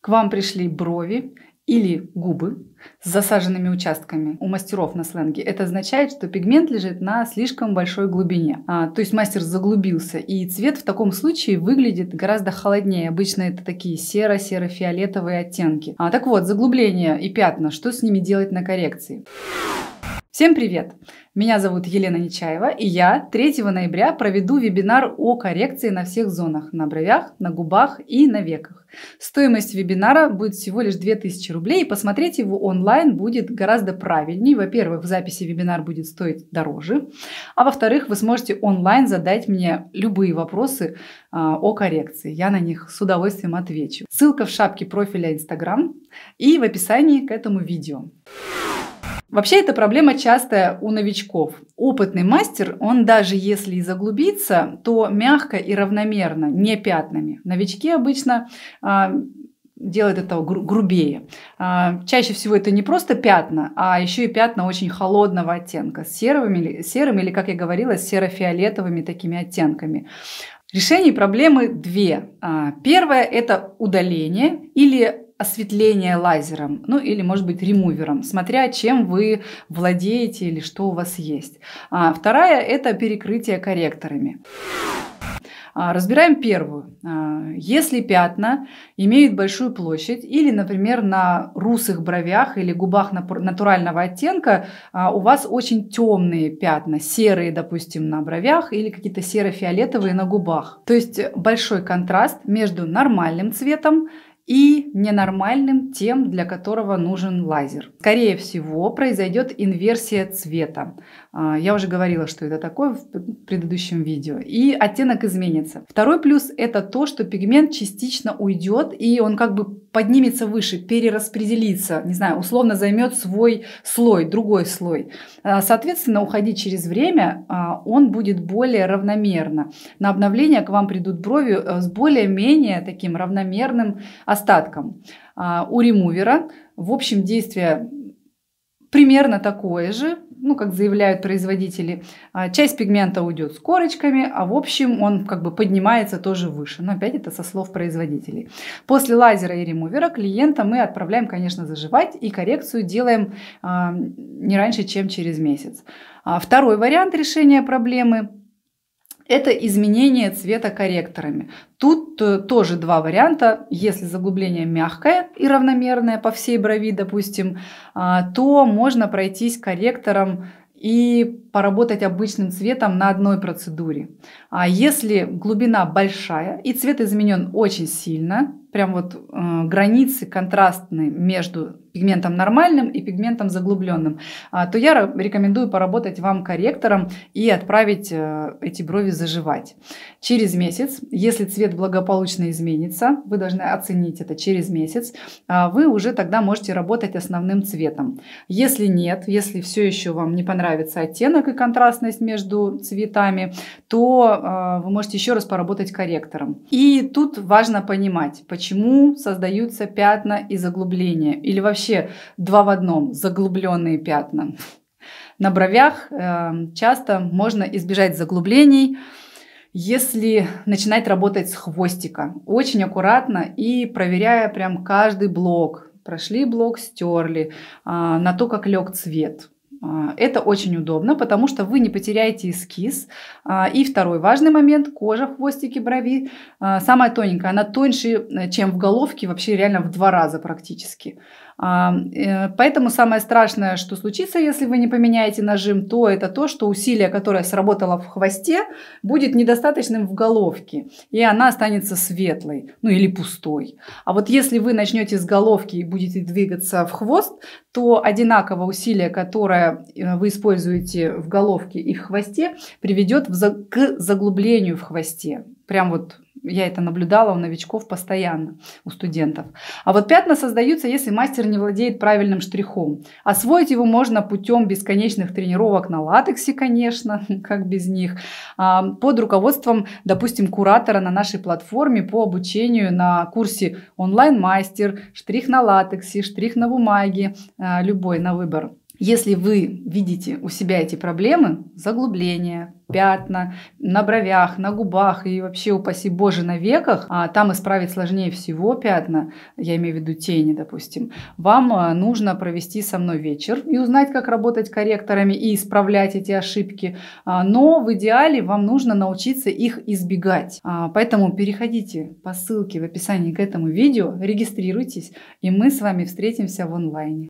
К вам пришли брови или губы с засаженными участками у мастеров на сленге. Это означает, что пигмент лежит на слишком большой глубине. А, то есть мастер заглубился, и цвет в таком случае выглядит гораздо холоднее. Обычно это такие серо-серо-фиолетовые оттенки. А, так вот, заглубление и пятна, что с ними делать на коррекции? Всем привет! Меня зовут Елена Нечаева, и я 3 ноября проведу вебинар о коррекции на всех зонах – на бровях, на губах и на веках. Стоимость вебинара будет всего лишь 2000 рублей, и посмотреть его онлайн будет гораздо правильнее. Во-первых, в записи вебинар будет стоить дороже, а во-вторых, вы сможете онлайн задать мне любые вопросы а, о коррекции. Я на них с удовольствием отвечу. Ссылка в шапке профиля Instagram и в описании к этому видео. Вообще эта проблема частая у новичков. Опытный мастер, он даже если и заглубится, то мягко и равномерно, не пятнами. Новички обычно а, делают это гру- грубее. А, чаще всего это не просто пятна, а еще и пятна очень холодного оттенка, с серым, серым или, как я говорила, серо-фиолетовыми такими оттенками. Решений проблемы две. А, первое – это удаление или осветление лазером, ну или, может быть, ремувером, смотря чем вы владеете или что у вас есть. А вторая – это перекрытие корректорами. А, разбираем первую. А, если пятна имеют большую площадь или, например, на русых бровях или губах натурального оттенка а, у вас очень темные пятна, серые, допустим, на бровях или какие-то серо-фиолетовые на губах. То есть большой контраст между нормальным цветом и ненормальным тем, для которого нужен лазер. Скорее всего, произойдет инверсия цвета. А, я уже говорила, что это такое в предыдущем видео. И оттенок изменится. Второй плюс – это то, что пигмент частично уйдет, и он как бы поднимется выше, перераспределится, не знаю, условно займет свой слой, другой слой. А, соответственно, уходить через время а, он будет более равномерно. На обновление к вам придут брови э, с более-менее таким равномерным остатком. У ремувера, в общем, действие примерно такое же, ну, как заявляют производители, а, часть пигмента уйдет с корочками, а в общем он как бы поднимается тоже выше. Но опять это со слов производителей. После лазера и ремувера клиента мы отправляем, конечно, заживать и коррекцию делаем а, не раньше, чем через месяц. А второй вариант решения проблемы это изменение цвета корректорами. Тут э, тоже два варианта. Если заглубление мягкое и равномерное по всей брови, допустим, а, то можно пройтись корректором и поработать обычным цветом на одной процедуре. А если глубина большая и цвет изменен очень сильно, прям вот э, границы контрастные между пигментом нормальным и пигментом заглубленным, а, то я рекомендую поработать вам корректором и отправить э, эти брови заживать. Через месяц, если цвет благополучно изменится, вы должны оценить это через месяц, а, вы уже тогда можете работать основным цветом. Если нет, если все еще вам не понравится оттенок и контрастность между цветами, то а, вы можете еще раз поработать корректором. И тут важно понимать, почему создаются пятна и заглубления. Или вообще два в одном, заглубленные пятна. На бровях э, часто можно избежать заглублений, если начинать работать с хвостика. Очень аккуратно и проверяя прям каждый блок. Прошли блок, стерли, а, на то, как лег цвет. А, это очень удобно, потому что вы не потеряете эскиз. А, и второй важный момент – кожа в хвостике брови. А, самая тоненькая, она тоньше, э, чем в головке, вообще реально в два раза практически. Э, поэтому самое страшное, что случится, если вы не поменяете нажим, то это то, что усилие, которое сработало в хвосте, будет недостаточным в головке, и она останется светлой, ну или пустой. А вот если вы начнете с головки и будете двигаться в хвост, то одинаково усилие, которое э, вы используете в головке и в хвосте, приведет к заглублению в хвосте. Прям вот я это наблюдала у новичков постоянно, у студентов. А вот пятна создаются, если мастер не владеет правильным штрихом. Освоить его можно путем бесконечных тренировок на латексе, конечно, как без них, а, под руководством, допустим, куратора на нашей платформе по обучению на курсе онлайн-мастер, штрих на латексе, штрих на бумаге, а, любой на выбор. Если вы видите у себя эти проблемы, заглубления, пятна на бровях, на губах и вообще, упаси боже, на веках, а там исправить сложнее всего пятна, я имею в виду тени, допустим, вам а, нужно провести со мной вечер и узнать, как работать корректорами и исправлять эти ошибки. А, но в идеале вам нужно научиться их избегать. А, поэтому переходите по ссылке в описании к этому видео, регистрируйтесь, и мы с вами встретимся в онлайне.